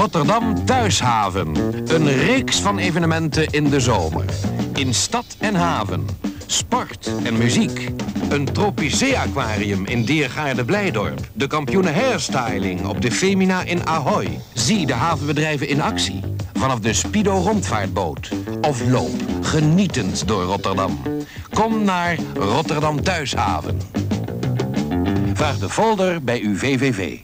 Rotterdam Thuishaven. Een reeks van evenementen in de zomer. In stad en haven. Sport en muziek. Een Tropicee-aquarium in Diergaarde Blijdorp. De kampioenen hairstyling op de Femina in Ahoy. Zie de havenbedrijven in actie. Vanaf de Spido rondvaartboot. Of loop, genietend door Rotterdam. Kom naar Rotterdam Thuishaven. Vraag de folder bij uw VVV.